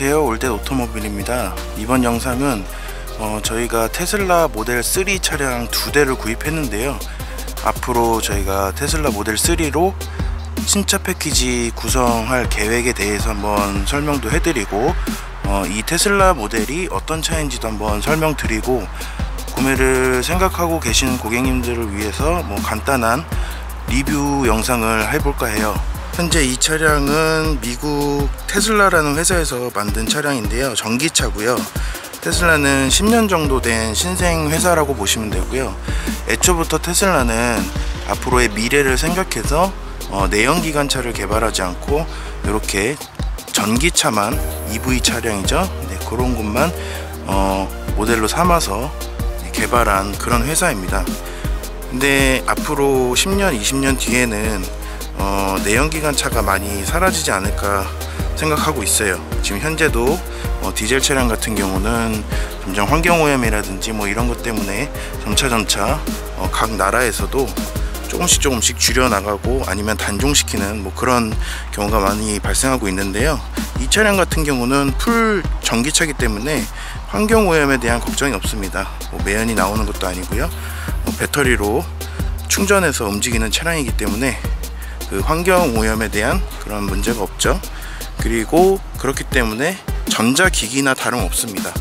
안녕하세요. 올댓 오토모빌입니다. 이번 영상은 어, 저희가 테슬라 모델 3 차량 두 대를 구입했는데요. 앞으로 저희가 테슬라 모델 3로 신차 패키지 구성할 계획에 대해서 한번 설명도 해드리고 어, 이 테슬라 모델이 어떤 차인지도 한번 설명드리고 구매를 생각하고 계신 고객님들을 위해서 뭐 간단한 리뷰 영상을 해볼까 해요 현재 이 차량은 미국 테슬라라는 회사에서 만든 차량인데요. 전기차고요. 테슬라는 10년 정도 된 신생 회사라고 보시면 되고요. 애초부터 테슬라는 앞으로의 미래를 생각해서 어, 내연기관차를 개발하지 않고 이렇게 전기차만 EV 차량이죠? 네, 그런 것만 어, 모델로 삼아서 개발한 그런 회사입니다. 근데 앞으로 10년 20년 뒤에는 어, 내연기관 차가 많이 사라지지 않을까 생각하고 있어요. 지금 현재도 어, 디젤 차량 같은 경우는 점점 환경오염이라든지 뭐 이런 것 때문에 점차점차 어, 각 나라에서도 조금씩 조금씩 줄여나가고 아니면 단종시키는 뭐 그런 경우가 많이 발생하고 있는데요. 이 차량 같은 경우는 풀 전기차기 때문에 환경오염에 대한 걱정이 없습니다. 뭐 매연이 나오는 것도 아니고요. 뭐 배터리로 충전해서 움직이는 차량이기 때문에 그 환경 오염에 대한 그런 문제가 없죠. 그리고 그렇기 때문에 전자기기나 다름없습니다.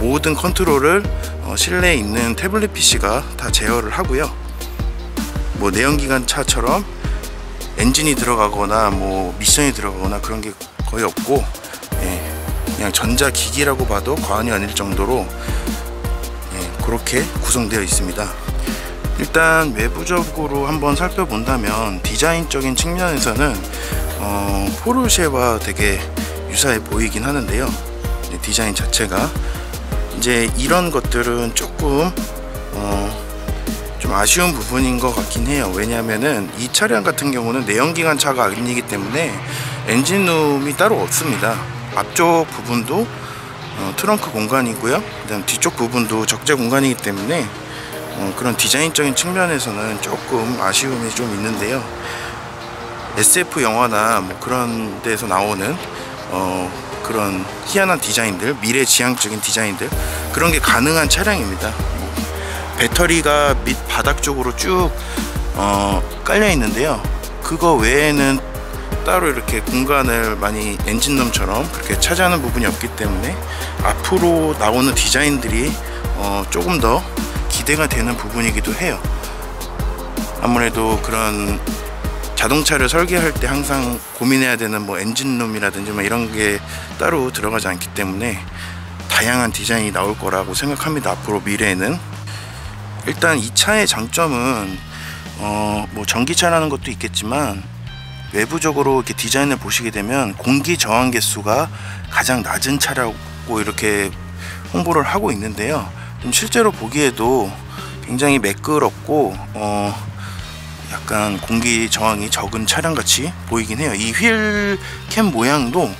모든 컨트롤을 어, 실내에 있는 태블릿 PC가 다 제어를 하고요. 뭐 내연기관 차처럼 엔진이 들어가거나 뭐 미션이 들어가거나 그런 게 거의 없고 예, 그냥 전자기기라고 봐도 과언이 아닐 정도로 예, 그렇게 구성되어 있습니다 일단 외부적으로 한번 살펴본다면 디자인적인 측면에서는 어, 포르쉐와 되게 유사해 보이긴 하는데요. 디자인 자체가. 이제 이런 것들은 조금 어, 좀 아쉬운 부분인 것 같긴 해요. 왜냐하면은 이 차량 같은 경우는 내연기관 차가 아니기 때문에 엔진룸이 따로 없습니다. 앞쪽 부분도 어, 트렁크 공간이고요. 그 다음 뒤쪽 부분도 적재 공간이기 때문에 어, 그런 디자인적인 측면에서는 조금 아쉬움이 좀 있는데요. SF 영화나 뭐 그런 데서 나오는 어, 그런 희한한 디자인들 미래 지향적인 디자인들 그런 게 가능한 차량입니다. 배터리가 밑 바닥 쪽으로 쭉 어, 깔려 있는데요. 그거 외에는 따로 이렇게 공간을 많이 엔진룸처럼 그렇게 차지하는 부분이 없기 때문에 앞으로 나오는 디자인들이 어, 조금 더 기대가 되는 부분이기도 해요. 아무래도 그런 자동차를 설계할 때 항상 고민해야 되는 뭐 엔진룸이라든지 뭐 이런 게 따로 들어가지 않기 때문에 다양한 디자인이 나올 거라고 생각합니다 앞으로 미래에는. 일단 이 차의 장점은 어 뭐 전기차라는 것도 있겠지만 외부적으로 이렇게 디자인을 보시게 되면 공기 저항 개수가 가장 낮은 차라고 이렇게 홍보를 하고 있는데요 좀 실제로 보기에도 굉장히 매끄럽고 어 약간 공기 저항이 적은 차량 같이 보이긴 해요. 이 휠캠 모양도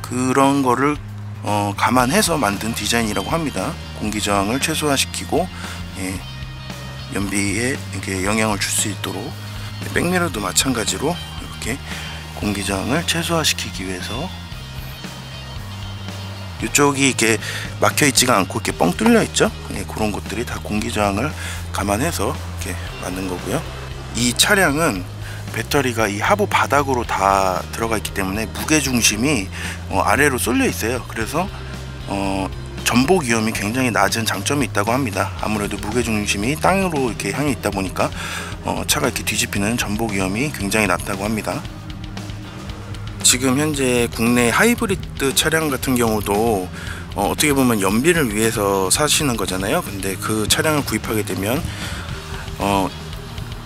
그런 거를 어 감안해서 만든 디자인이라고 합니다. 공기 저항을 최소화시키고 예, 연비에 이렇게 영향을 줄 수 있도록 백미러도 마찬가지로 이렇게 공기 저항을 최소화시키기 위해서 이쪽이 이렇게 막혀 있지가 않고 이렇게 뻥 뚫려 있죠? 예, 그런 것들이 다 공기 저항을 감안해서 이렇게 만든 거고요. 이 차량은 배터리가 이 하부 바닥으로 다 들어가 있기 때문에 무게 중심이 어, 아래로 쏠려 있어요. 그래서 어, 전복 위험이 굉장히 낮은 장점이 있다고 합니다. 아무래도 무게 중심이 땅으로 이렇게 향해 있다 보니까 어, 차가 이렇게 뒤집히는 전복 위험이 굉장히 낮다고 합니다 지금 현재 국내 하이브리드 차량 같은 경우도 어, 어떻게 보면 연비를 위해서 사시는 거잖아요. 근데 그 차량을 구입하게 되면 어,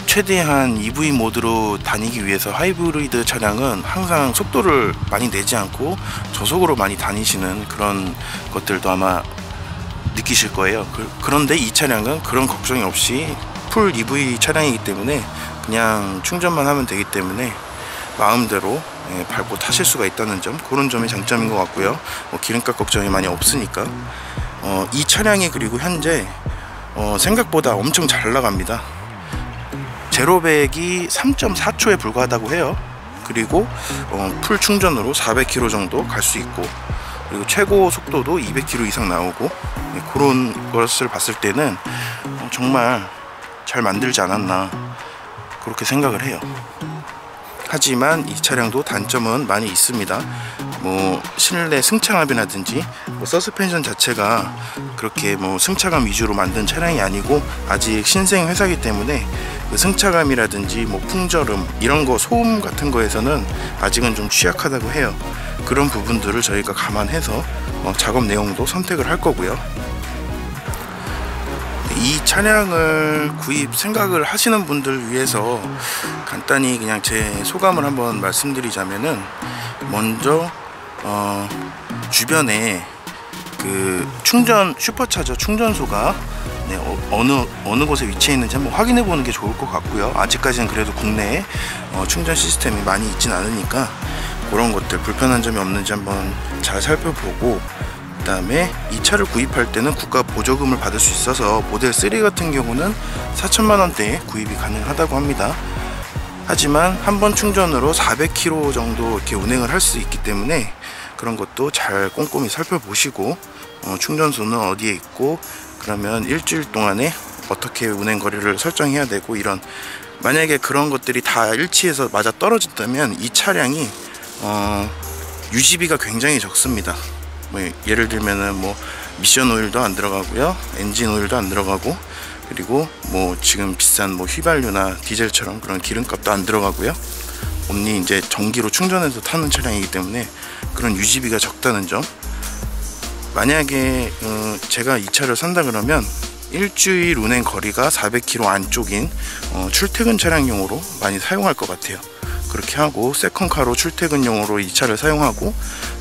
최대한 EV 모드로 다니기 위해서 하이브리드 차량은 항상 속도를 많이 내지 않고 저속으로 많이 다니시는 그런 것들도 아마 느끼실 거예요. 그, 런데 이 차량은 그런 걱정이 없이 full EV 차량이기 때문에 그냥 충전만 하면 되기 때문에 마음대로 예, 밟고 타실 수가 있다는 점 그런 점이 장점인 것 같고요. 뭐 기름값 걱정이 많이 없으니까. 어, 이 차량이 그리고 현재 어, 생각보다 엄청 잘 나갑니다. 제로백이 3.4초에 불과하다고 해요. 그리고 어, full 충전으로 400km 정도 갈 수 있고 그리고 최고 속도도 200km 이상 나오고 네, 그런 것을 봤을 때는 어, 정말 잘 만들지 않았나 그렇게 생각을 해요 하지만 이 차량도 단점은 많이 있습니다. 뭐 실내 승차감이라든지 뭐 서스펜션 자체가 그렇게 뭐 승차감 위주로 만든 차량이 아니고 아직 신생 회사이기 때문에 그 승차감이라든지 뭐 풍절음 이런 거 소음 같은 거에서는 아직은 좀 취약하다고 해요. 그런 부분들을 저희가 감안해서 어, 작업 내용도 선택을 할 거고요 이 차량을 구입 생각을 하시는 분들 위해서 간단히 그냥 제 소감을 한번 말씀드리자면은 먼저 어, 주변에 그 충전 슈퍼차저 충전소가 네, 어, 느 어느 곳에 위치해 있는지 한번 확인해 보는 게 좋을 것 같고요. 아직까지는 그래도 국내에 어, 충전 시스템이 많이 있진 않으니까 그런 것들 불편한 점이 없는지 한번 잘 살펴보고 그 다음에 이 차를 구입할 때는 국가 보조금을 받을 수 있어서 모델 3 같은 경우는 4천만 원대에 구입이 가능하다고 합니다. 하지만 한 번 충전으로 400km 정도 이렇게 운행을 할 수 있기 때문에 그런 것도 잘 꼼꼼히 살펴보시고 어, 충전소는 어디에 있고 그러면 일주일 동안에 어떻게 운행 거리를 설정해야 되고 이런 만약에 그런 것들이 다 일치해서 맞아 떨어진다면 이 차량이 어, 유지비가 굉장히 적습니다. 뭐 예를 들면은 뭐 미션 오일도 안 들어가고요. 엔진 오일도 안 들어가고 그리고 뭐 지금 비싼 뭐 휘발유나 디젤처럼 그런 기름값도 안 들어가고요. 온리 이제 전기로 충전해서 타는 차량이기 때문에 그런 유지비가 적다는 점. 만약에 어 제가 이 차를 산다 그러면 일주일 운행 거리가 400km 안쪽인 어 출퇴근 차량용으로 많이 사용할 것 같아요. 그렇게 하고 세컨카로 출퇴근용으로 이 차를 사용하고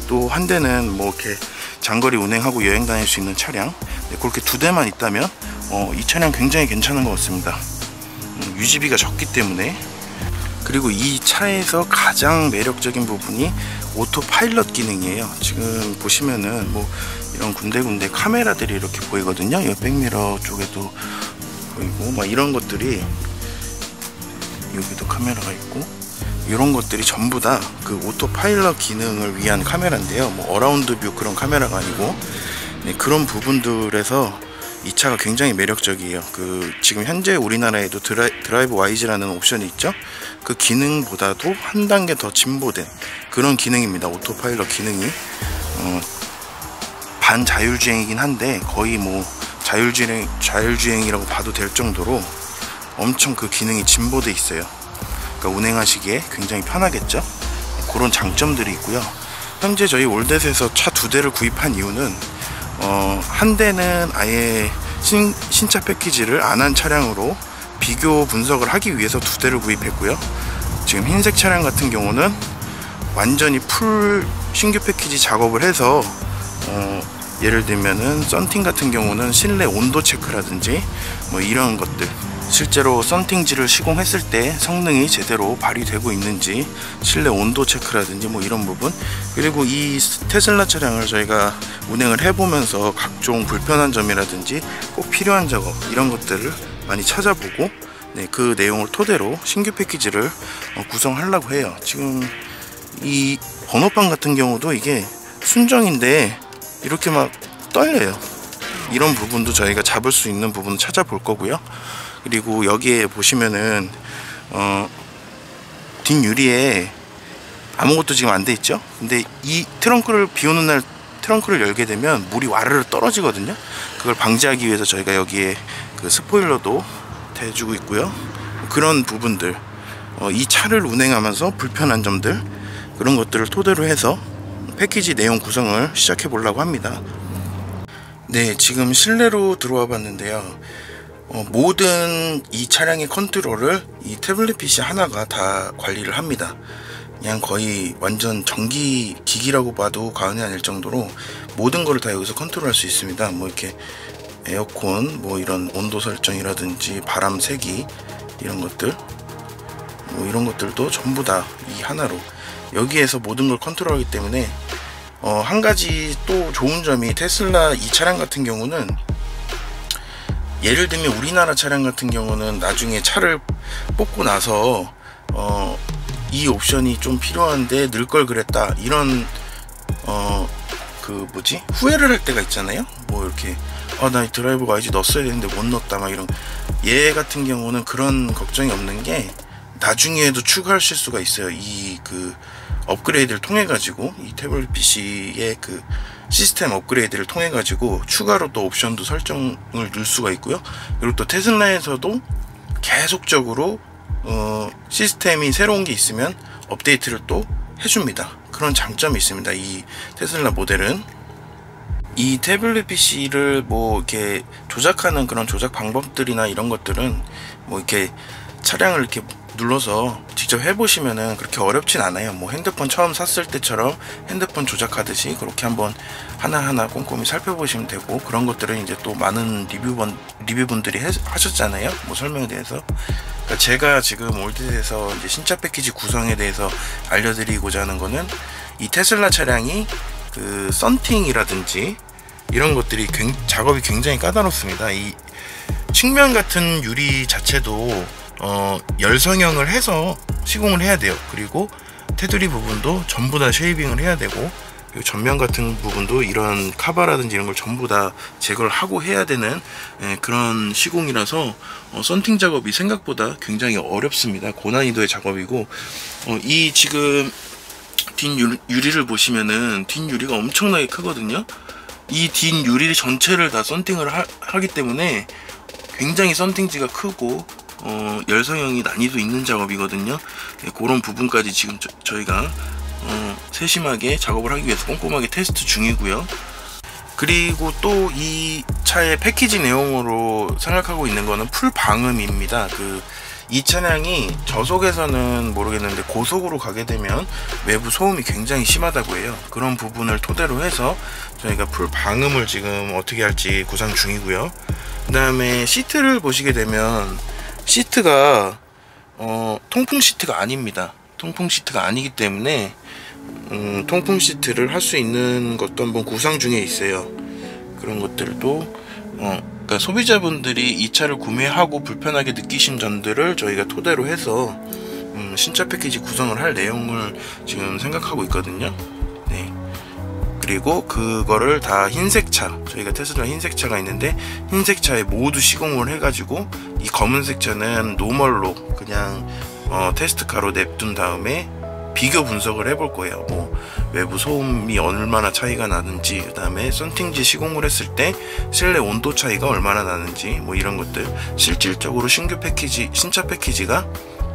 또 한 대는 뭐 이렇게 장거리 운행하고 여행 다닐 수 있는 차량. 네, 그렇게 두 대만 있다면 어, 이 차량 굉장히 괜찮은 것 같습니다. 음, 유지비가 적기 때문에. 그리고 이 차에서 가장 매력적인 부분이 오토 파일럿 기능이에요. 지금 보시면은 뭐 이런 군데군데 카메라들이 이렇게 보이거든요. 이 백미러 쪽에도 보이고 막 이런 것들이 여기도 카메라가 있고 이런 것들이 전부 다 그 오토 파일럿 기능을 위한 카메라인데요. 뭐 around view 그런 카메라가 아니고 네, 그런 부분들에서 이 차가 굉장히 매력적이에요. 그 지금 현재 우리나라에도 드라이, Drive Wise라는 옵션이 있죠? 그 기능보다도 한 단계 더 진보된 그런 기능입니다. 오토 파일럿 기능이. 어, 반자율주행이긴 한데 거의 뭐 자율주행, 자율주행이라고 봐도 될 정도로 엄청 그 기능이 진보돼 있어요 그러니까 운행하시기에 굉장히 편하겠죠? 그런 장점들이 있고요. 현재 저희 올댓에서 차 두 대를 구입한 이유는 어, 한 대는 아예 신, 신차 패키지를 안 한 차량으로 비교 분석을 하기 위해서 두 대를 구입했고요. 지금 흰색 차량 같은 경우는 완전히 풀 신규 패키지 작업을 해서 어, 예를 들면은 썬팅 같은 경우는 실내 온도 체크라든지 뭐 이런 것들 실제로 썬팅지를 시공했을 때 성능이 제대로 발휘되고 있는지 실내 온도 체크라든지 뭐 이런 부분 그리고 이 테슬라 차량을 저희가 운행을 해보면서 각종 불편한 점이라든지 꼭 필요한 작업 이런 것들을 많이 찾아보고 네, 그 내용을 토대로 신규 패키지를 어, 구성하려고 해요. 지금 이 번호판 같은 경우도 이게 순정인데 이렇게 막 떨려요. 이런 부분도 저희가 잡을 수 있는 부분 찾아볼 거고요 그리고 여기에 보시면은 어, 뒷유리에 아무것도 지금 안 돼 있죠? 근데 이 트렁크를 비 오는 날 트렁크를 열게 되면 물이 와르르 떨어지거든요? 그걸 방지하기 위해서 저희가 여기에 그 스포일러도 대주고 있고요. 그런 부분들 어, 이 차를 운행하면서 불편한 점들 그런 것들을 토대로 해서 패키지 내용 구성을 시작해 보려고 합니다. 네 지금 실내로 들어와 봤는데요 어, 모든 이 차량의 컨트롤을 이 태블릿 PC 하나가 다 관리를 합니다. 그냥 거의 완전 전기 기기라고 봐도 과언이 아닐 정도로 모든 거를 다 여기서 컨트롤 할 수 있습니다. 뭐 이렇게 에어컨 뭐 이런 온도 설정이라든지 바람 세기 이런 것들. 뭐 이런 것들도 전부 다 이 하나로. 여기에서 모든 걸 컨트롤하기 때문에 어, 한 가지 또 좋은 점이 테슬라 이 차량 같은 경우는 예를 들면 우리나라 차량 같은 경우는 나중에 차를 뽑고 나서 어, 이 옵션이 좀 필요한데 늘 걸 그랬다. 이런 어, 그 뭐지? 후회를 할 때가 있잖아요. 뭐 이렇게 아나 드라이버가 아직 넣었어야 되는데 못 넣었다. 막 이런. 얘 같은 경우는 그런 걱정이 없는 게 나중에도 추가하실 수가 있어요. 이 그 업그레이드를 통해 가지고 이 태블릿 PC의 그 시스템 업그레이드를 통해 가지고 추가로 또 옵션도 설정을 넣을 수가 있고요. 그리고 또 테슬라에서도 계속적으로 어, 시스템이 새로운 게 있으면 업데이트를 또 해줍니다. 그런 장점이 있습니다. 이 테슬라 모델은. 이 태블릿 PC를 뭐 이렇게 조작하는 그런 조작 방법들이나 이런 것들은 뭐 이렇게 차량을 이렇게 눌러서 직접 해보시면은 그렇게 어렵진 않아요. 뭐 핸드폰 처음 샀을 때처럼 핸드폰 조작하듯이 그렇게 한번 하나하나 꼼꼼히 살펴보시면 되고 그런 것들은 이제 또 많은 리뷰분, 리뷰분들이 해, 하셨잖아요. 뭐 설명에 대해서. 그러니까 제가 지금 올드에서 이제 신차 패키지 구성에 대해서 알려드리고자 하는 거는 이 테슬라 차량이 그 썬팅이라든지 이런 것들이 굉, 작업이 굉장히 까다롭습니다. 이 측면 같은 유리 자체도 어, 열성형을 해서 시공을 해야 돼요. 그리고 테두리 부분도 전부 다 쉐이빙을 해야 되고 전면 같은 부분도 이런 카바라든지 이런 걸 전부 다 제거를 하고 해야 되는 예, 그런 시공이라서 어, 썬팅 작업이 생각보다 굉장히 어렵습니다. 고난이도의 작업이고 어, 이 지금 뒷 유리를 보시면은 뒷 유리가 엄청나게 크거든요. 이 뒷 유리 전체를 다 썬팅을 하, 기 때문에 굉장히 썬팅지가 크고 어, 열성형이 난이도 있는 작업이거든요. 네, 그런 부분까지 지금 저, 희가 어, 세심하게 작업을 하기 위해서 꼼꼼하게 테스트 중이고요. 그리고 또 이 차의 패키지 내용으로 생각하고 있는 거는 full 방음입니다. 그 이 차량이 저속에서는 모르겠는데 고속으로 가게 되면 외부 소음이 굉장히 심하다고 해요. 그런 부분을 토대로 해서 저희가 full 방음을 지금 어떻게 할지 구상 중이고요. 그 다음에 시트를 보시게 되면 시트가 어, 통풍 시트가 아닙니다. 통풍 시트가 아니기 때문에 음, 통풍 시트를 할 수 있는 것도 한번 구상 중에 있어요. 그런 것들도 어, 그러니까 소비자분들이 이 차를 구매하고 불편하게 느끼신 점들을 저희가 토대로 해서 음, 신차 패키지 구성을 할 내용을 지금 생각하고 있거든요. 네. 그리고 그거를 다 흰색 차 저희가 테슬라 흰색 차가 있는데 흰색 차에 모두 시공을 해가지고 이 검은색 차는 normal로 그냥 어, test car로 냅둔 다음에 비교 분석을 해볼 거예요. 뭐 외부 소음이 얼마나 차이가 나는지, 그 다음에 썬팅지 시공을 했을 때 실내 온도 차이가 얼마나 나는지, 뭐 이런 것들 실질적으로 신규 패키지, 신차 패키지가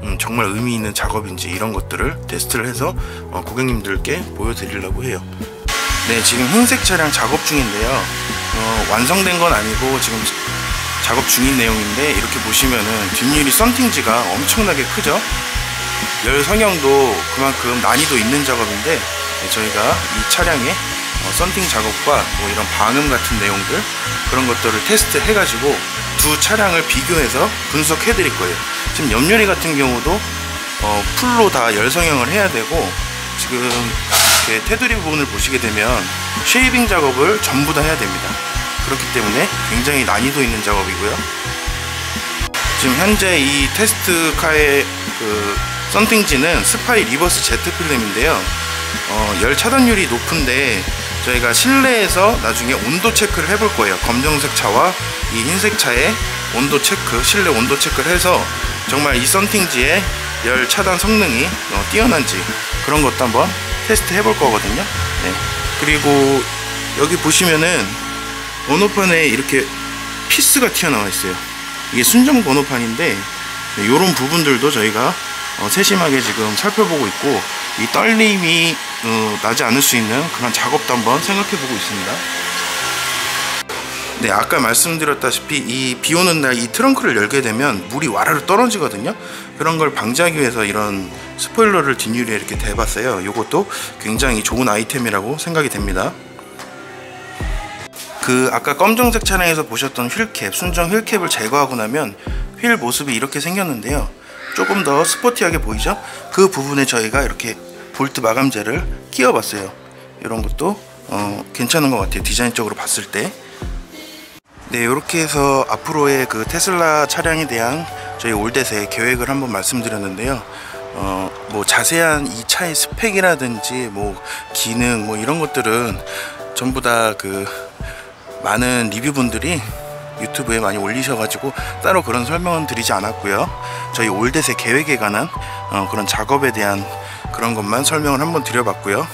음, 정말 의미 있는 작업인지 이런 것들을 테스트를 해서 어, 고객님들께 보여드리려고 해요. 네, 지금 흰색 차량 작업 중인데요. 어, 완성된 건 아니고 지금 작업 중인 내용인데 이렇게 보시면은 뒷유리 썬팅지가 엄청나게 크죠. 열 성형도 그만큼 난이도 있는 작업인데 네, 저희가 이 차량의 어, 썬팅 작업과 뭐 이런 방음 같은 내용들 그런 것들을 테스트 해가지고 두 차량을 비교해서 분석해 드릴 거예요. 지금 옆유리 같은 경우도 어, full로 다 열성형을 해야 되고 지금 이렇게 테두리 부분을 보시게 되면 shaving 작업을 전부 다 해야 됩니다. 그렇기 때문에 굉장히 난이도 있는 작업이고요. 지금 현재 이 테스트 카의 그 썬팅지는 스파이 리버스 제트 필름인데요. 어, 열 차단율이 높은데 저희가 실내에서 나중에 온도 체크를 해볼 거예요. 검정색 차와 이 흰색 차의 온도 체크 실내 온도 체크를 해서 정말 이 썬팅지의 열 차단 성능이 어, 뛰어난지 그런 것도 한번 테스트 해볼 거거든요. 네. 그리고 여기 보시면은 번호판에 이렇게 피스가 튀어나와 있어요. 이게 순정 번호판인데 이런 네, 부분들도 저희가 어, 세심하게 지금 살펴보고 있고 이 떨림이 어, 나지 않을 수 있는 그런 작업도 한번 생각해 보고 있습니다. 네 아까 말씀드렸다시피 이 비 오는 날 이 트렁크를 열게 되면 물이 와르르 떨어지거든요. 그런 걸 방지하기 위해서 이런 스포일러를 뒷유리에 이렇게 대봤어요. 이것도 굉장히 좋은 아이템이라고 생각이 됩니다. 그 아까 검정색 차량에서 보셨던 휠캡 순정 휠캡을 제거하고 나면 휠 모습이 이렇게 생겼는데요. 조금 더 스포티하게 보이죠? 그 부분에 저희가 이렇게 볼트 마감재를 끼워 봤어요. 이런 것도 어, 괜찮은 것 같아요. 디자인적으로 봤을 때. 네, 이렇게 해서 앞으로의 그 테슬라 차량에 대한 저희 올댓의 계획을 한번 말씀드렸는데요. 어, 뭐 자세한 이 차의 스펙이라든지 뭐 기능 뭐 이런 것들은 전부 다 그 많은 리뷰분들이 유튜브에 많이 올리셔가지고 따로 그런 설명은 드리지 않았고요. 저희 올댓의 계획에 관한 어, 그런 작업에 대한 그런 것만 설명을 한번 드려봤고요.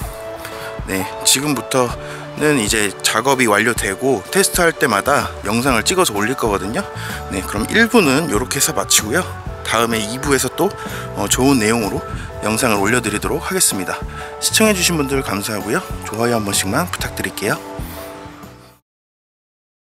네, 지금부터는 이제 작업이 완료되고 테스트할 때마다 영상을 찍어서 올릴 거거든요. 네, 그럼 1부는 이렇게 해서 마치고요. 다음에 2부에서 또 어, 좋은 내용으로 영상을 올려드리도록 하겠습니다. 시청해주신 분들 감사하고요. 좋아요 한 번씩만 부탁드릴게요.